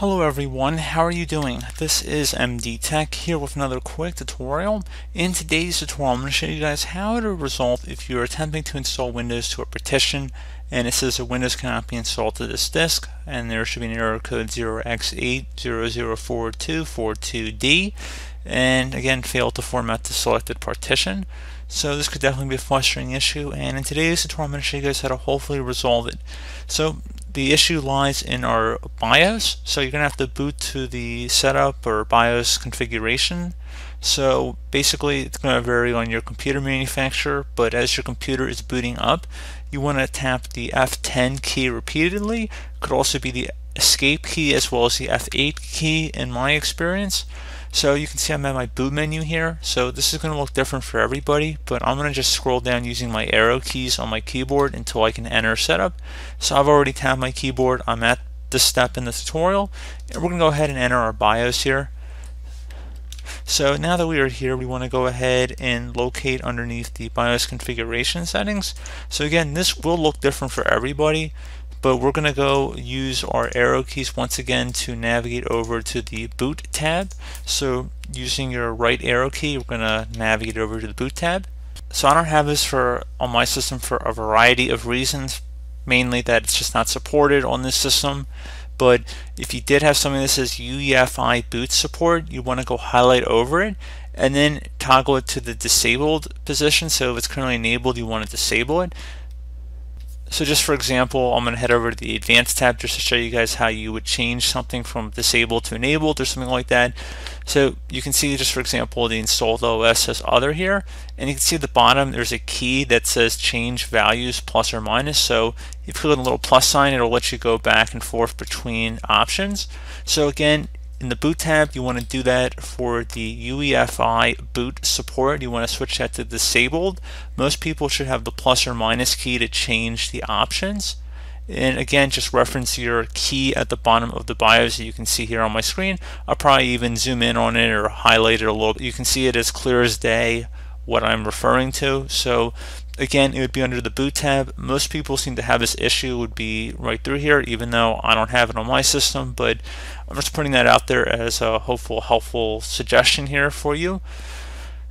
Hello everyone, how are you doing? This is MD Tech here with another quick tutorial. In today's tutorial I'm going to show you guys how to resolve if you're attempting to install Windows to a partition and it says that Windows cannot be installed to this disk and there should be an error code 0x8004242D and again failed to format the selected partition. So this could definitely be a frustrating issue and in today's tutorial I'm going to show you guys how to hopefully resolve it. So the issue lies in our BIOS. So you're going to have to boot to the setup or BIOS configuration. So basically it's going to vary on your computer manufacturer, but as your computer is booting up, you want to tap the F10 key repeatedly. It Could also be the escape key as well as the F8 key in my experience. So you can see I'm at my boot menu here. So this is going to look different for everybody, but I'm going to just scroll down using my arrow keys on my keyboard until I can enter setup. So I've already tapped my keyboard. I'm at this step in the tutorial. And we're going to go ahead and enter our BIOS here. So now that we are here, we want to go ahead and locate underneath the BIOS configuration settings. So again, this will look different for everybody but we're going to go use our arrow keys once again to navigate over to the boot tab. So using your right arrow key, we're going to navigate over to the boot tab. So I don't have this for on my system for a variety of reasons, mainly that it's just not supported on this system. But if you did have something that says UEFI boot support, you want to go highlight over it and then toggle it to the disabled position. So if it's currently enabled, you want to disable it. So just for example, I'm going to head over to the advanced tab just to show you guys how you would change something from disabled to enabled or something like that. So you can see just for example the installed OS says other here and you can see at the bottom there's a key that says change values plus or minus. So if you click on the little plus sign it'll let you go back and forth between options. So again in the boot tab, you want to do that for the UEFI boot support. You want to switch that to disabled. Most people should have the plus or minus key to change the options. And again, just reference your key at the bottom of the BIOS that you can see here on my screen. I'll probably even zoom in on it or highlight it a little bit. You can see it as clear as day what I'm referring to. So again, it would be under the boot tab. Most people seem to have this issue would be right through here, even though I don't have it on my system, but I'm just putting that out there as a hopeful, helpful suggestion here for you.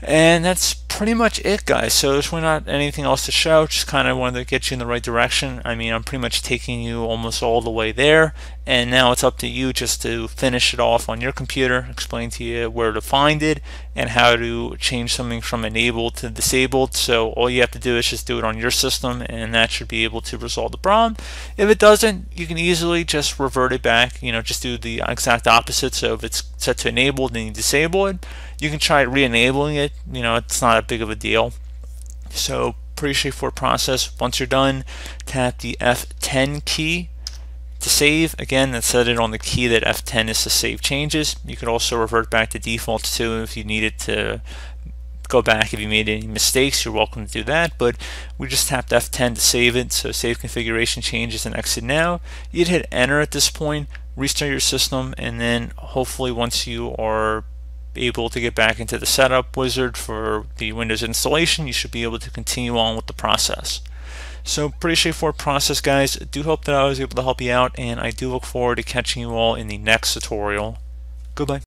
And that's pretty much it, guys. So there's really not anything else to show. Just kind of wanted to get you in the right direction. I mean, I'm pretty much taking you almost all the way there. And now it's up to you just to finish it off on your computer, explain to you where to find it and how to change something from enabled to disabled. So all you have to do is just do it on your system and that should be able to resolve the problem. If it doesn't, you can easily just revert it back, you know, just do the exact opposite. So if it's set to enabled then you disable it, you can try re-enabling it. You know, it's not a big of a deal. So pretty straightforward process. Once you're done, tap the F10 key to save. Again, that set it on the key that F10 is to save changes. You could also revert back to default too if you needed to go back if you made any mistakes you're welcome to do that but we just tapped F10 to save it so save configuration changes and exit now you'd hit enter at this point restart your system and then hopefully once you are able to get back into the setup wizard for the Windows installation, you should be able to continue on with the process. So pretty straightforward process guys. I do hope that I was able to help you out and I do look forward to catching you all in the next tutorial. Goodbye.